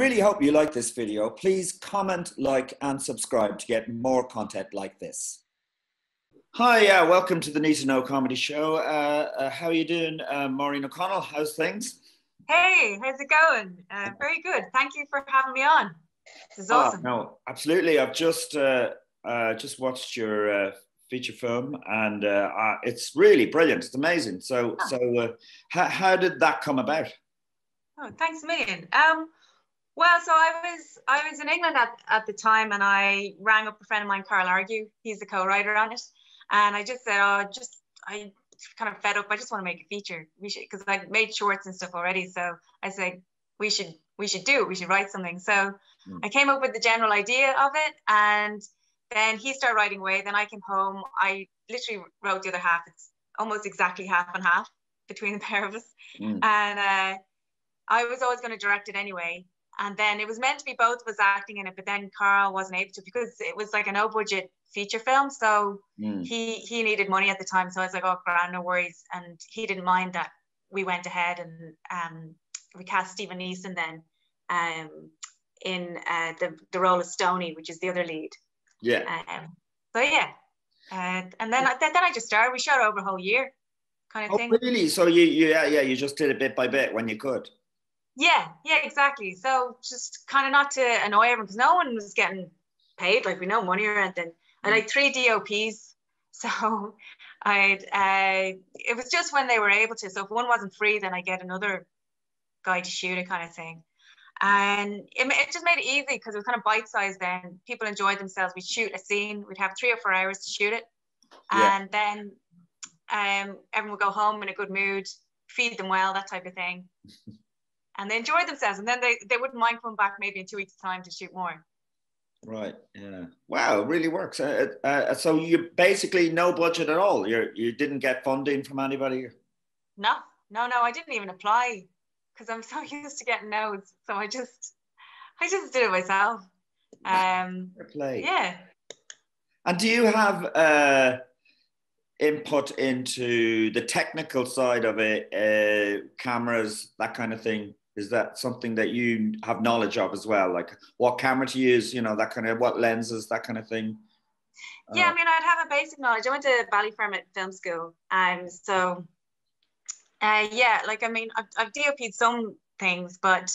really hope you like this video. Please comment, like, and subscribe to get more content like this. Hi, uh, welcome to the Need to Know Comedy Show. Uh, uh, how are you doing, uh, Maureen O'Connell? How's things? Hey, how's it going? Uh, very good. Thank you for having me on. This is Ah, awesome. no, absolutely. I've just uh, uh, just watched your uh, feature film, and it's really brilliant. It's amazing. So, Ah. so uh, how, how did that come about? Oh, thanks a million. Um, well, so I was I was in England at, at the time, and I rang up a friend of mine, Carl Argue. He's the co-writer on it, and I just said, "Oh, just I kind of fed up. I just want to make a feature. We should because I made shorts and stuff already. So I said we should we should do it. We should write something. So Hmm. I came up with the general idea of it, and then he started writing away. Then I came home. I literally wrote the other half. It's almost exactly half and half between the pair of us. Mm. and uh, I was always going to direct it anyway. And then it was meant to be both of us acting in it, but then Carl wasn't able to because it was like a no budget feature film. So Mm. he he needed money at the time. So I was like, oh, grand, no worries. And he didn't mind that we went ahead and um, we cast Steven Neeson then um, in uh, the, the role of Stony, which is the other lead. Yeah. Um, so yeah. Uh, and then, I, then I just started. We shot over a whole year kind of Oh, thing. really? So you, you, yeah, yeah, you just did it bit by bit when you could. Yeah, yeah, exactly. So just kind of not to annoy everyone because no one was getting paid, like we know money or anything. I had like three DOPs. So I'd uh it was just when they were able to. So if one wasn't free, then I get another guy to shoot it kind of thing. And it, it just made it easy because it was kind of bite sized then. People enjoyed themselves. We'd shoot a scene, we'd have three or four hours to shoot it. Yeah. And then um everyone would go home in a good mood, feed them well, that type of thing and they enjoyed themselves. And then they, they wouldn't mind coming back maybe in two weeks' time to shoot more. Right. Yeah. Wow. It really works. Uh, uh, so you basically no budget at all. You you didn't get funding from anybody. No, no, no, I didn't even apply because I'm so used to getting no's. So I just, I just did it myself. Um, play. yeah. And do you have uh, input into the technical side of it, uh, cameras, that kind of thing? Is that something that you have knowledge of as well? Like what camera to use, you know, that kind of what lenses, that kind of thing. Yeah, Uh, I mean, I'd have a basic knowledge. I went to Ballyfermot Film at film School. Um, so, uh, yeah, like, I mean, I've, I've DOP'd some things, but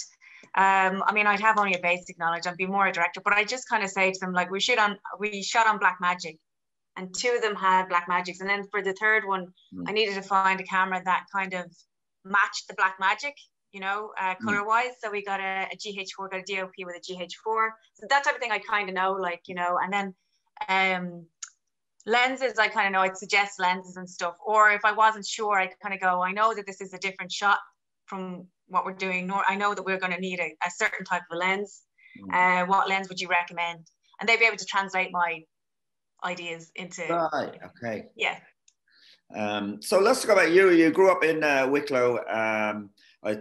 um, I mean, I'd have only a basic knowledge. I'd be more a director, but I just kind of say to them, like, we shoot on, we shot on Blackmagic, and two of them had Blackmagics, and then for the third one, Mm. I needed to find a camera that kind of matched the Blackmagic, you know, uh, Mm. color wise. So we got a, a GH4, got a DOP with a GH4. So that type of thing, I kind of know, like, you know, and then um lenses i kind of know i'd suggest lenses and stuff or if i wasn't sure i kind of go i know that this is a different shot from what we're doing nor i know that we're going to need a, a certain type of lens Mm. uh, what lens would you recommend and they'd be able to translate my ideas into Right. Okay. yeah Um, so let's talk about you. You grew up in uh, Wicklow. Um, I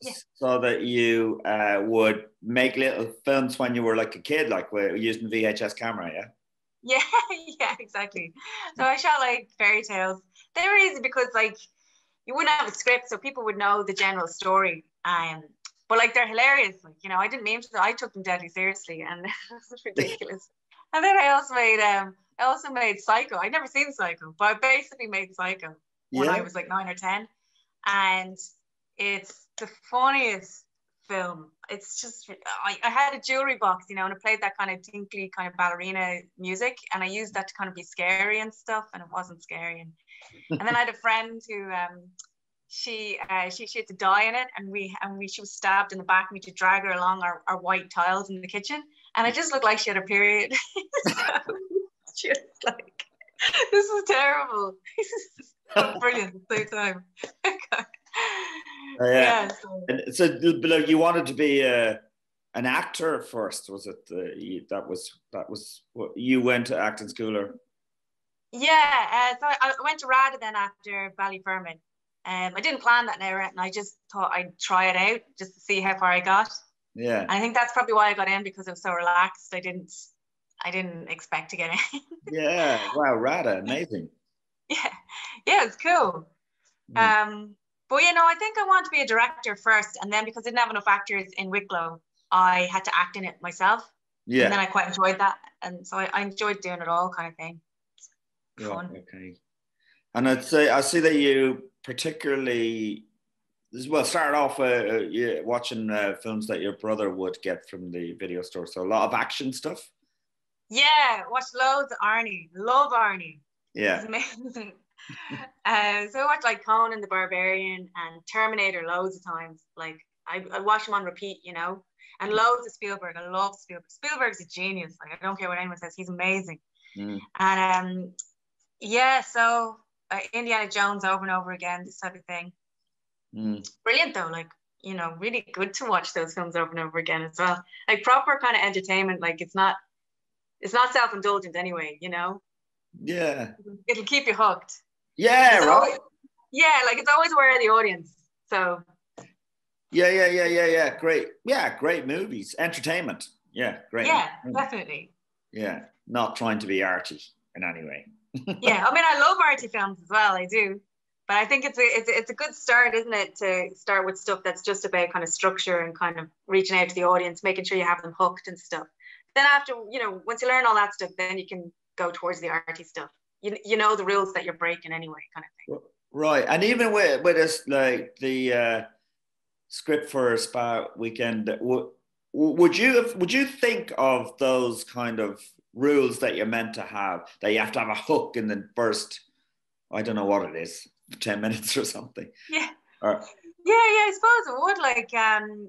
Yeah. saw that you uh, would make little films when you were like a kid, like we're using VHS camera. Yeah. yeah yeah exactly so i shot like fairy tales they were easy because like you wouldn't have a script so people would know the general story um but like they're hilarious like you know i didn't mean to i took them deadly seriously and it was ridiculous and then i also made um i also made psycho i'd never seen psycho but i basically made psycho when i was like nine or ten and it's the funniest film. It's just I, I had a jewelry box you know and I played that kind of tinkly kind of ballerina music and i used that to kind of be scary and stuff and it wasn't scary. And, and then i had a friend who um she uh she, she had to die in it and we and we she was stabbed in the back and we had to drag her along our, our white tiles in the kitchen and it just looked like she had a period. Like this is terrible. This is so brilliant at the same time yeah. yeah so- And so, like, you wanted to be a, an actor first, was it? Uh, you, that was that was what you went to acting school, or Yeah, uh, so I went to RADA then after Ballyfermot. Um, I didn't plan that now, and I just thought I'd try it out just to see how far I got. yeah, And I think that's probably why I got in because I was so relaxed. I didn't, I didn't expect to get in. yeah. Wow, Rada, amazing. yeah, yeah, it's cool. Mm. Um, but you know, I think I want to be a director first, and then because I didn't have enough actors in Wicklow, I had to act in it myself. Yeah. And then I quite enjoyed that. And so I, I enjoyed doing it all kind of thing. Fun. okay. And I'd say I see that you particularly well started off uh, uh, yeah, watching uh, films that your brother would get from the video store. So a lot of action stuff. Yeah, watched loads of Arnie. Love Arnie. Yeah. Uh, so I watched like Conan the Barbarian and Terminator loads of times. Like I, I watch them on repeat, you know. And loads of Spielberg. I love Spielberg. Spielberg's a genius. Like I don't care what anyone says, he's amazing. Mm. And um, yeah, so uh, Indiana Jones over and over again, this type of thing. Mm. Brilliant though, like you know, really good to watch those films over and over again as well. Like proper kind of entertainment. Like it's not, it's not self indulgent anyway. You know, Yeah. it'll keep you hooked. Yeah. Right. always- yeah, like it's always aware of the audience. So Yeah. Yeah. Yeah. Yeah. Yeah. Great. Yeah. Great movies. Entertainment. Yeah. Great. yeah, definitely. Yeah. Not trying to be arty in any way. Yeah, I mean, I love arty films as well. I do, but I think it's a it's it's a good start, isn't it, to start with stuff that's just about kind of structure and kind of reaching out to the audience, making sure you have them hooked and stuff. Then after you know, once you learn all that stuff, then you can go towards the arty stuff. You you know the rules that you're breaking anyway, kind of thing. Right. And even with with us like the uh, script for a Spa Weekend, w- would you would you think of those kind of rules that you're meant to have that you have to have a hook in the first I don't know what it is, 10 minutes or something. Yeah. Or, Yeah, yeah, I suppose it would. Like, um,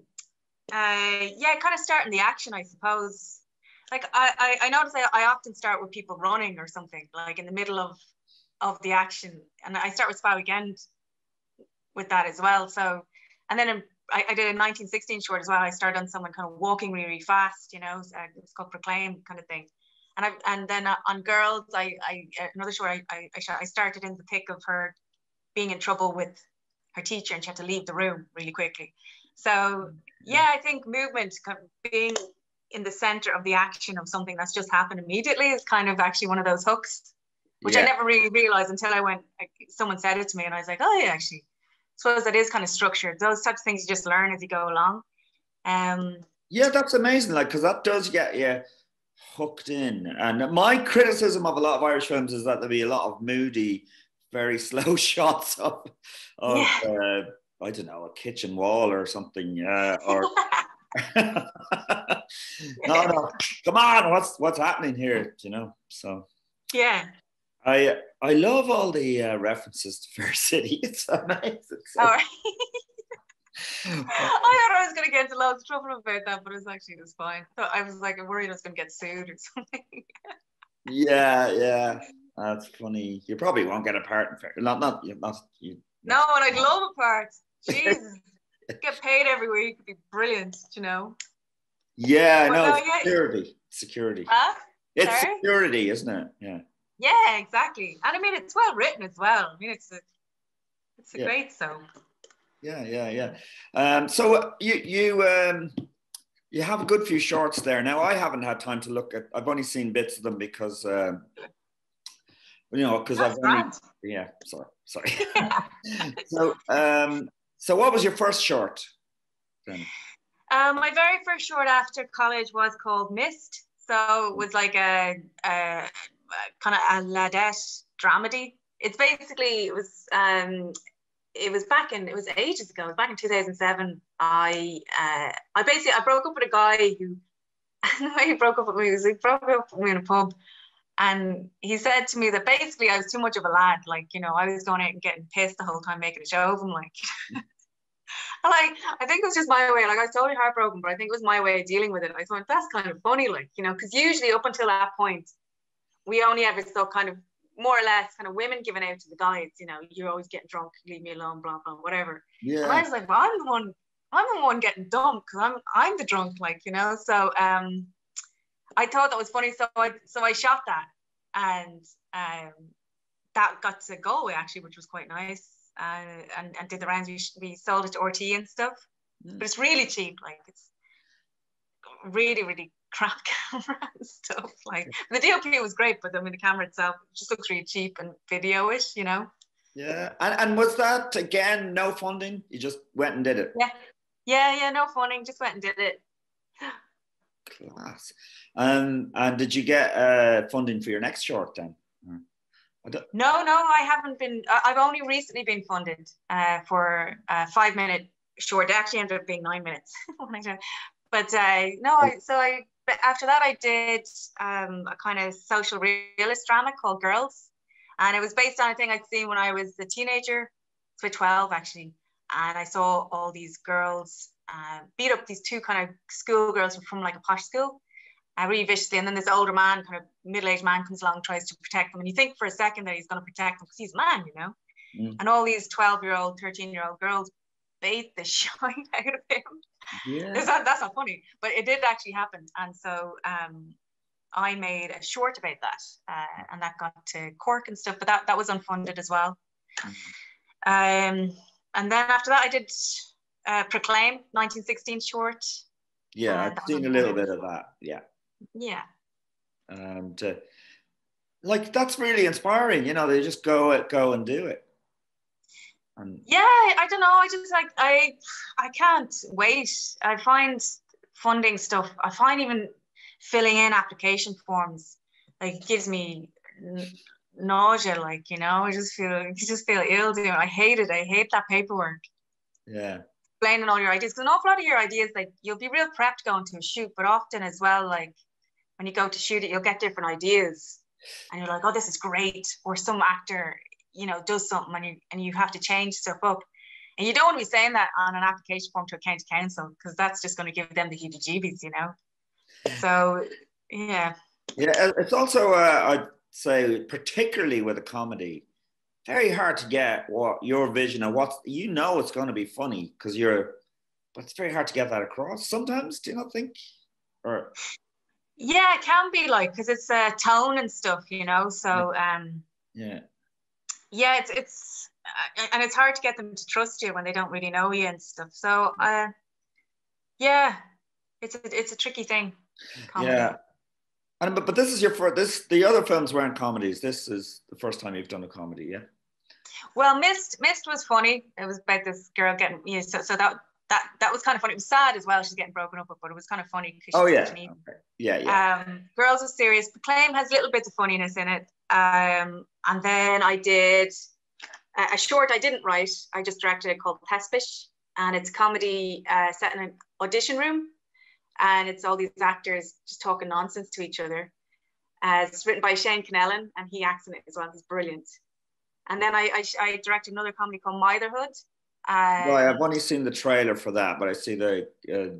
uh, yeah, kind of starting the action, I suppose. Like, I, I, I notice I, I often start with people running or something, like in the middle of of the action, and I start with Spa Weekend with that as well. So, and then in, I, I did a 1916 short as well. I started on someone kind of walking really, really fast, you know, uh, it's called Proclaim kind of thing. And I and then uh, on girls, I, I another short I, I, I started in the thick of her being in trouble with her teacher and she had to leave the room really quickly. So yeah, I think movement being in the center of the action of something that's just happened immediately is kind of actually one of those hooks, which I never really realized until I went. Like, someone said it to me, and I was like, oh yeah, actually, suppose that is kind of structured. Those types of things you just learn as you go along. Um, Yeah, that's amazing. Like, because that does get you hooked in. And my criticism of a lot of Irish films is that there be a lot of moody, very slow shots of, of Yeah. uh, I don't know, a kitchen wall or something. Uh, or no, no, come on, what's what's happening here? You know, so yeah. I I love all the uh, references to Fair City. It's amazing. So- All right. I thought I was going to get into loads of trouble about that, but it's actually just fine. So I was like, worried I was going to get sued or something. yeah, yeah, that's funny. You probably won't get a part in Fair. Not not not you. No, and I'd love a part. Jesus. Get paid every week. It'd be brilliant, you know. Yeah, But no, no, security, security. Huh? It's sorry? security, isn't it? Yeah. Yeah, exactly. And I mean, it's well written as well. I mean, it's a, it's a Yeah. great soap. Yeah, yeah, yeah. Um, so uh, you you um, you have a good few shorts there. Now I haven't had time to look at. I've only seen bits of them because um, you know because I've only yeah. Sorry, sorry. so um, so what was your first short? Then? Um, my very first short after college was called Mist. So it was like a, a, kind of a ladette dramedy. It's basically it was um, it was back in it was ages ago. It was back in 2007. I uh, I basically I broke up with a guy who the way he broke up with me was he broke up with me in a pub. And he said to me that basically I was too much of a lad. Like, you know, I was going out and getting pissed the whole time making a show of him. Like, like I think it was just my way. Like I was totally heartbroken, but I think it was my way of dealing with it. I thought that's kind of funny, like you know, because usually up until that point, we only ever saw kind of more or less kind of women giving out to the guys. You know, you're always getting drunk, leave me alone, blah blah, whatever. And I was like, well, I'm the one, I'm the one getting dumped because I'm I'm the drunk, like you know. So um, I thought that was funny. So I so I shot that, and um, that got to Galway actually, which was quite nice. Uh, and, and did the rounds. We, we sold it to RTÉ and stuff, Mm. but it's really cheap. Like it's really really crap camera and stuff. Like the DOP was great, but I mean the camera itself just looks really cheap and video-ish, you know. yeah. And and was that again no funding? You just went and did it. Yeah, yeah, yeah, no funding. Just went and did it. Class. Um, and did you get uh, funding for your next short then? No, no, I haven't been. I've only recently been funded uh, for a five minute short. It actually ended up being nine minutes. but uh, no, I, so I but after that I did um, a kind of social realist drama called Girls, and it was based on a thing I'd seen when I was a teenager. So 12 actually, and I saw all these girls uh, beat up these two kind of schoolgirls from like a posh school, uh, really viciously. And then this older man, kind of middle-aged man, comes along, tries to protect them, and you think for a second that he's going to protect them because he's a man, you know. Mm. And all these 12-year-old, 13-year-old girls bait the shine out of him. Yeah. That, that's not funny, but it did actually happen. And so um, I made a short about that, uh, and that got to Cork and stuff. But that that was unfunded as well. Mm. Um, and then after that, I did uh, Proclaim, 1916 short. Yeah, uh, I've seen a little bit of that. Yeah. Yeah. And uh, like that's really inspiring. You know, they just go it, go and do it. And yeah, I don't know. I just like I I can't wait. I find funding stuff. I find even filling in application forms like gives me nausea. Like you know, I just feel you just feel ill doing. It. I hate it. I hate that paperwork. Yeah. Explaining all your ideas. Because an awful lot of your ideas, like you'll be real prepped going to a shoot, but often as well, like when you go to shoot it, you'll get different ideas, and you're like, oh, this is great. Or some actor you know does something and you and you have to change stuff up. And you don't want to be saying that on an application form to a county council because that's just going to give them the heebie-jeebies you know? So yeah. Yeah it's also uh, i'd say particularly with a comedy very hard to get what your vision of what you know it's going to be funny because you're but it's very hard to get that across sometimes do you not think? Or yeah it can be like because it's a uh, tone and stuff you know so um yeah yeah, it's it's uh, and it's hard to get them to trust you when they don't really know you and stuff. So, uh, yeah, it's a, it's a tricky thing. Comedy. Yeah, and but but this is your first. This the other films weren't comedies. This is the first time you've done a comedy. Yeah. Well, Mist Mist was funny. It was about this girl getting you know, so so that that that was kind of funny. It was sad as well. She's getting broken up with, but it was kind of funny. because Oh yeah. Okay. yeah, yeah. Um, Girls was serious. Proclaim has little bits of funniness in it. Um, and then I did a, a short I didn't write. I just directed it called Thespish, and it's comedy uh, set in an audition room, and it's all these actors just talking nonsense to each other. Uh, it's written by Shane Connellan, and he acts in it as well. He's brilliant. And then I, I, I directed another comedy called Motherhood, um, well, I've only seen the trailer for that, but I see the uh,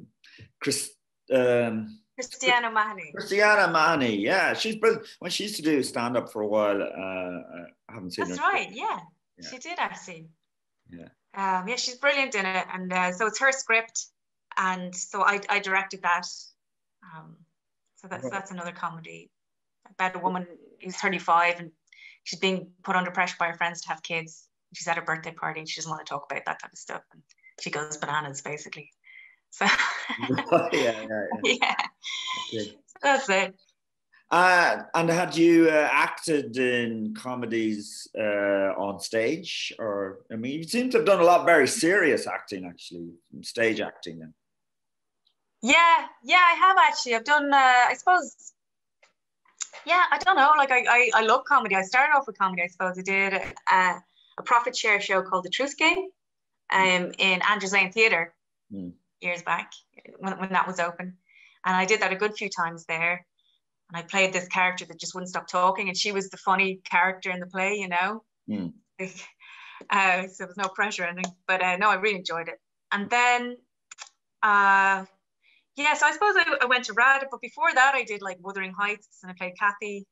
Chris. Um, Christiana Mahoney. Christiana Mahoney, yeah, she's brilliant. When she used to do stand up for a while, uh, I haven't seen. That's right, yeah. yeah. she did actually. Yeah. Um, yeah, she's brilliant in it, and uh, so it's her script, and so I, I directed that. Um, so that's that's another comedy about a woman who's 35 and she's being put under pressure by her friends to have kids she's at her birthday party and she doesn't want to talk about that type of stuff and she goes bananas basically. So yeah, yeah, yeah. yeah. that's it. Uh, and had you uh, acted in comedies uh, on stage? Or i mean you seem to have done a lot very serious acting actually stage acting then. Yeah yeah i have actually. I've done uh, i suppose yeah i don't know like I, I i love comedy. I started off with comedy i suppose i did uh, a profit share show called The Truth Game um, in Andrews Lane Theatre mm. years back when, when that was open. And I did that a good few times there. And I played this character that just wouldn't stop talking. And she was the funny character in the play, you know? Mm. uh, so there was no pressure or anything. But uh, no, I really enjoyed it. And then, uh, yeah, so I suppose I, I went to RADA, but before that, I did like Wuthering Heights and I played Cathy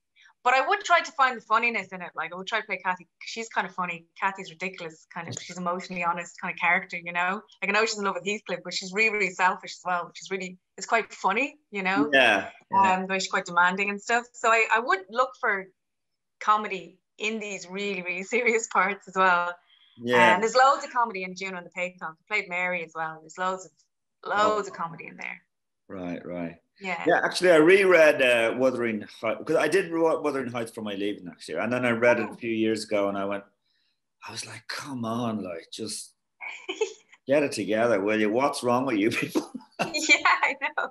but I would try to find the funniness in it. Like I would try to play Cathy. She's kind of funny. Cathy's ridiculous, kind of. She's emotionally honest kind of character, you know. Like I know she's in love with Heathcliff, but she's really, really selfish as well, which is really it's quite funny, you know. Yeah. yeah. Um, the way she's quite demanding and stuff. So I, I would look for comedy in these really, really serious parts as well. Yeah. And there's loads of comedy in Juno and the Paycock. I played Mary as well. There's loads of loads oh. of comedy in there. Right, right. Yeah. Yeah, actually, I reread uh, Wuthering Heights because I did Wuthering Heights for my leaving next year, and then I read it a few years ago, and I went, I was like, come on, like just get it together, will you? What's wrong with you people? yeah, I know.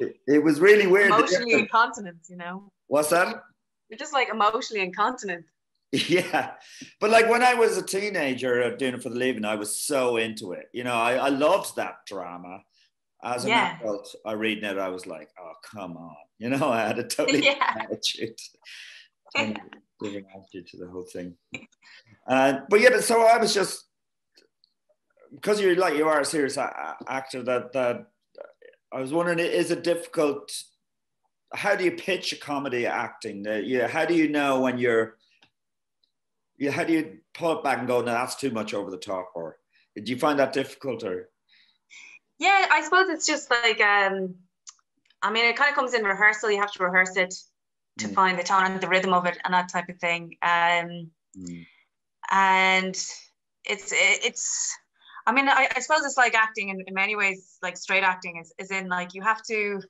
It, it was really weird. Emotionally incontinent, you know. What's that? You're just like emotionally incontinent. Yeah, but like when I was a teenager uh, doing it for the living, I was so into it. You know, I, I loved that drama. As an Yeah. adult, I reading it, I was like, oh come on. You know, I had a totally Yeah. different attitude. Totally different attitude to the whole thing. Uh, but yeah, but so I was just because you're like you are a serious a- actor. That that I was wondering, is it difficult? How do you pitch a comedy acting? Uh, yeah, how do you know when you're? Yeah, how do you pull it back and go, no, that's too much over the top, or did you find that difficult, or? Yeah, I suppose it's just like um I mean it kind of comes in rehearsal, you have to rehearse it to Mm. find the tone and the rhythm of it and that type of thing. Um Mm. and it's it's I mean I, I suppose it's like acting in, in many ways like straight acting is, is in like you have to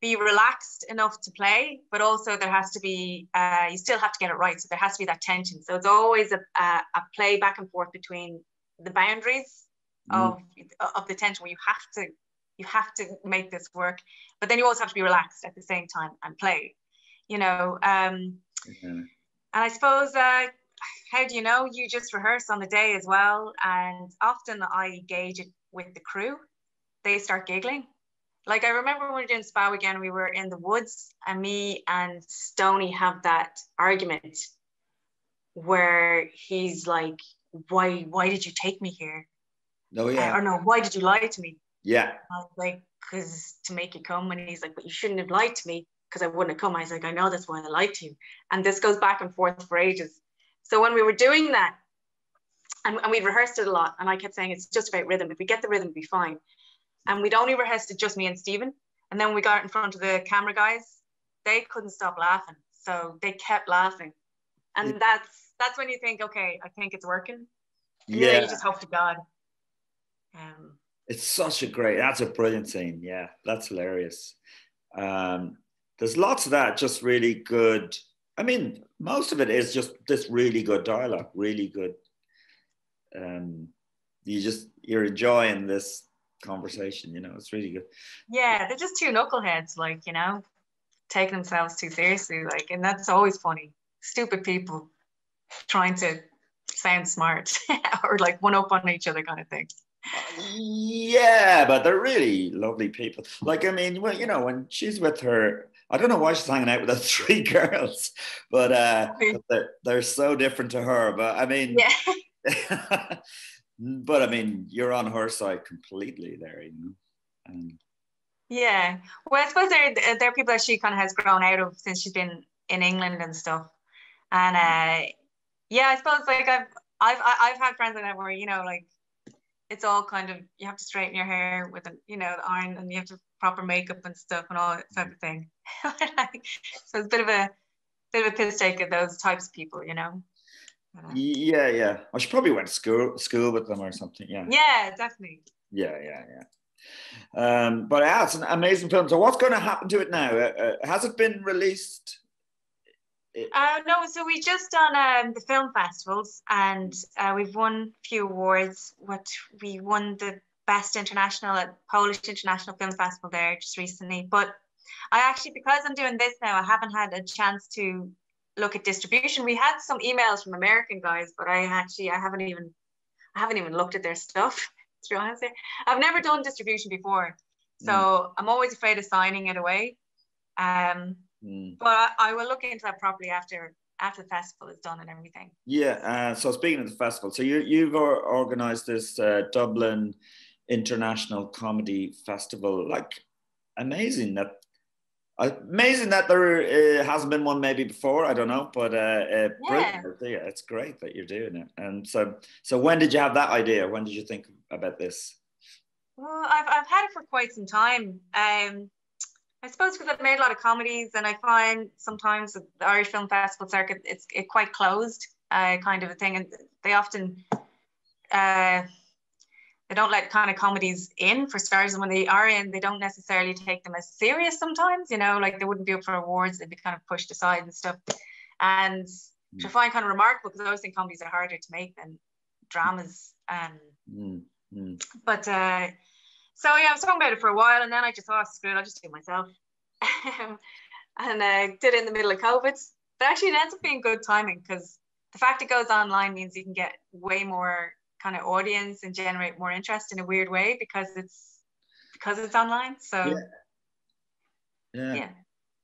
be relaxed enough to play but also there has to be uh, you still have to get it right so there has to be that tension so it's always a, a, a play back and forth between the boundaries. Of of the tension where you have to you have to make this work but then you also have to be relaxed at the same time and play you know um Yeah. and I suppose, uh, how do you know? You just rehearse on the day as well. And often I gauge it with the crew. They start giggling. Like I remember when we were doing Spa again, we were in the woods, and me and Stony have that argument where he's like, "Why? Why did you take me here? No, oh yeah, or no, why did you lie to me?" yeah, I was like, because to make you come. And he's like, but you shouldn't have lied to me because I wouldn't have come. I was like, I know that's why I lied to you. And this goes back and forth for ages. So when we were doing that, and, and we'd rehearsed it a lot, and I kept saying it's just about rhythm. If we get the rhythm, be fine. And we'd only rehearsed it just me and Steven. And then we got in front of the camera guys, they couldn't stop laughing. So they kept laughing. And Yeah. that's that's when you think, okay, I think it's working. And yeah. you just hope to God. Um, It's such a great. That's a brilliant scene. Yeah, that's hilarious. Um, there's lots of that. Just really good. I mean, most of it is just this really good dialogue. Really good. Um, you just you're enjoying this conversation. You know, it's really good. Yeah, they're just two knuckleheads, like, you know, taking themselves too seriously. Like, and that's always funny. Stupid people trying to sound smart or like one up on each other kind of thing. Yeah, but they're really lovely people. Like, I mean, well, you know, when she's with her, I don't know why she's hanging out with the three girls, but uh, they're, they're so different to her. But I mean, Yeah. but I mean, you're on her side completely there, you know. And Yeah. Well, I suppose they're, they're people that she kind of has grown out of since she's been in England and stuff. And uh, yeah, I suppose like I've, I've, I've had friends that where, you know, like it's all kind of, you have to straighten your hair with, a, you know, the iron and you have to proper makeup and stuff and all that type of thing. so it's a bit of a, bit of a piss take of those types of people, you know? Uh, yeah, yeah. i should probably went to school school with them or something. Yeah, yeah, definitely. yeah, yeah, yeah. Um, but yeah, it's an amazing film. So, what's going to happen to it now? Uh, uh, has it been released? Uh, no, so we just done um, the film festivals and uh, we've won a few awards. What we won the best international at Polish International Film Festival there just recently. But I actually, because I'm doing this now, I haven't had a chance to look at distribution. We had some emails from American guys, but I actually I haven't even I haven't even looked at their stuff. To be honest, I've never done distribution before, so Mm. I'm always afraid of signing it away. Um, Mm. but I, I will look into that properly after after the festival is done and everything. Yeah. Uh, so, speaking of the festival, so you you've organised this uh, Dublin International Comedy Festival. Like, amazing that. Amazing that there uh, hasn't been one maybe before. I don't know, but uh, uh, brilliant idea. It's great that you're doing it. And so, so when did you have that idea? When did you think about this? Well, I've, I've had it for quite some time. Um, I suppose because I've made a lot of comedies, and I find sometimes the Irish Film Festival circuit it's it quite closed, uh, kind of a thing, and they often uh, they don't let kind of comedies in for stars, And when they are in, they don't necessarily take them as serious sometimes. You know, like they wouldn't be up for awards; they'd be kind of pushed aside and stuff. And which I find kind of remarkable because I always think comedies are harder to make than dramas. Um, Mm, mm. but uh, so yeah, I was talking about it for a while, and then I just thought, screw it, I'll just do it myself, and uh, did it in the middle of COVID. But actually, it ends up being good timing because the fact it goes online means you can get way more kind of audience and generate more interest in a weird way because it's because it's online. So Yeah. Yeah. yeah.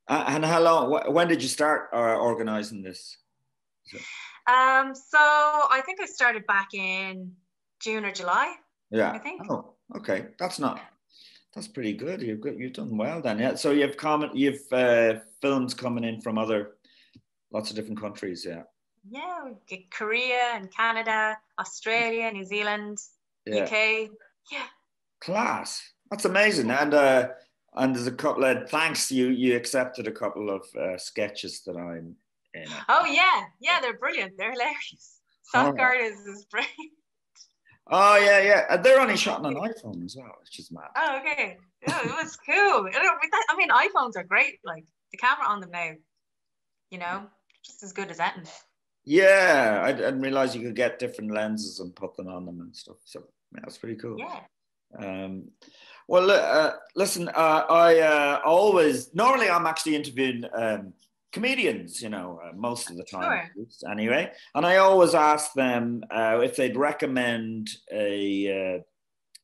Uh, and how long? wh- When did you start uh, organizing this? Um, so I think I started back in June or July. Yeah. I think. Oh, okay. That's not. That's pretty good. You've got you've done well then. Yeah. So you've comment. You've uh, films coming in from other, lots of different countries. Yeah. Yeah, Korea and Canada, Australia, New Zealand, Yeah. UK. Yeah. Class. That's amazing. And uh, and there's a couple of thanks. You you accepted a couple of uh, sketches that I'm in. Oh yeah, yeah, they're brilliant. They're hilarious. Soft Guard is, is brilliant. Oh yeah, yeah. They're only shot on an iPhone as well, which is mad. Oh, okay. Yeah, it was cool. I, don't, with that- I mean, iPhones are great. Like the camera on them now, you know, just as good as that. Yeah, I didn't realize you could get different lenses and put them on them and stuff. So yeah, that's pretty cool. Yeah. Um, well, uh, listen, uh, I uh, always normally I'm actually interviewing um, comedians, you know, uh, most of the time, Sure. anyway. And I always ask them uh, if they'd recommend a uh,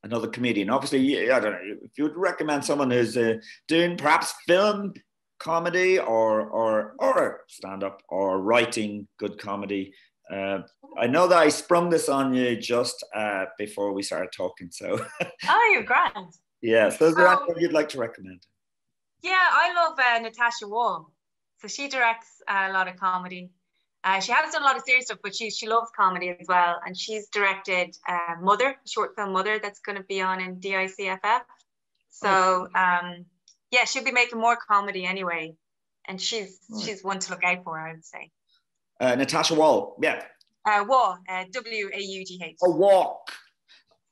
another comedian. Obviously, I don't know if you would recommend someone who's uh, doing perhaps film comedy or or or stand up or writing good comedy. Uh, I know that I sprung this on you just uh, before we started talking, so. Oh, you're grand. Yeah. So is there Um, you'd like to recommend? Yeah, I love uh, Natasha Waugh. So she directs uh, a lot of comedy. Uh, she has done a lot of serious stuff, but she she loves comedy as well. And she's directed uh, Mother, short film Mother, that's going to be on in DICFF. So um, yeah, she'll be making more comedy anyway. And she's Right. she's one to look out for, I would say. Uh, Natasha Waugh. Yeah. Uh, Waugh, uh, W A U G H. A walk.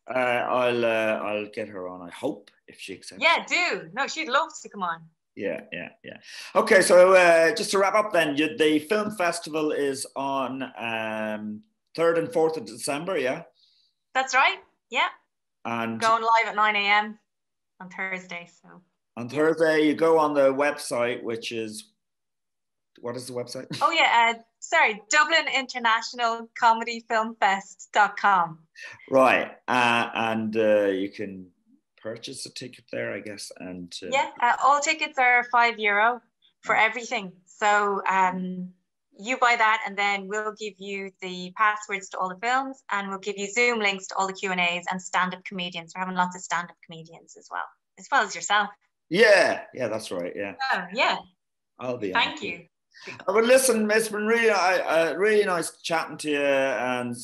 Uh, I'll uh, I'll get her on. I hope if she accepts. Yeah, do. No, she'd love to come on. Yeah, yeah, yeah. Okay, so uh, just to wrap up, then you, the film festival is on um, third and fourth of December. Yeah, That's right. Yeah, and going live at 9 a.m. on Thursday. So. on Thursday you go on the website, which is what is the website? Oh yeah, uh, sorry, Dublin International Comedy Film Fest.com. right, uh, and uh, you can purchase a ticket there, I guess, and uh, Yeah, uh, all tickets are five euro for everything. So um, you buy that, and then we'll give you the passwords to all the films, and we'll give you Zoom links to all the Q and A's and stand-up comedians. We're having lots of stand-up comedians as well, as well as yourself. yeah, yeah, that's right. Yeah, Oh yeah, I'll be. thank it. you. Uh, But listen, it's been really, uh, really nice chatting to you, and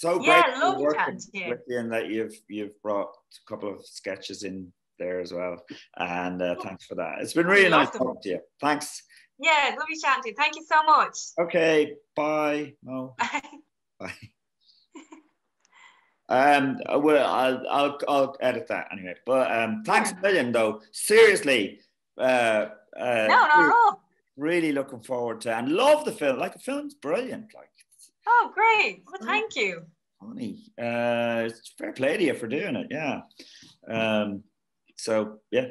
so Yeah, great to lovely work chatting to you. with you, and that you've you've brought a couple of sketches in there as well. And uh, thanks for that. It's been really nice Awesome. talking to you. Thanks. Yeah, lovely chatting to. Thank you so much. Okay. Bye. No. Bye. Um, well, I'll, I'll, I'll edit that anyway. But um, thanks a million, though. Seriously, uh, uh, no, not at all. really looking forward to, and love the film. Like the film's brilliant. Like Oh, great. Well, thank you. funny. Uh, it's fair play to you for doing it. Yeah. Um, so yeah.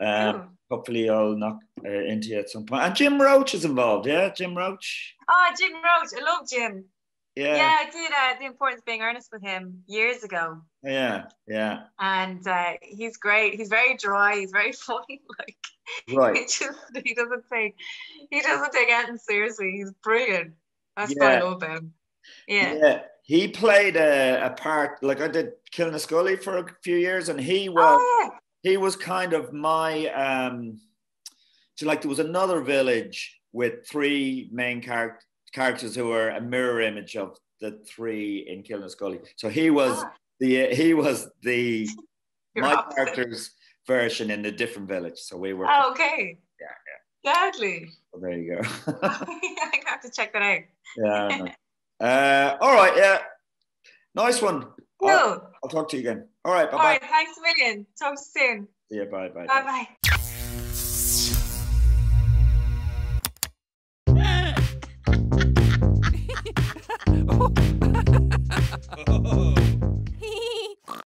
Um, Cool. hopefully I'll knock uh, into you at some point. And Jim Roach is involved. Yeah, Jim Roach. Oh, Jim Roach. I love Jim. Yeah. Yeah, I did uh, The Importance of Being Earnest with him years ago. Yeah. Yeah. And uh, he's great. He's very dry. He's very funny. Like Right. he just he doesn't take he doesn't take anything seriously. He's brilliant. That's what I Yeah. love about him. Yeah. Yeah. He played a, a part like I did Killinaskully for a few years, and he was Oh he was kind of my um so like there was another village with three main char- characters who were a mirror image of the three in Killinaskully. So he was Ah, the he was the my opposite. character's version in the different village. So we were Oh, okay. Yeah, yeah, Exactly. Well, there you go. I have to check that out. yeah. Uh, all right. Yeah. Nice one. Cool. I'll, I'll, talk to you again. All right. Bye bye. All right. Thanks a million. Talk soon. Yeah. Bye bye. Bye bye. bye. oh.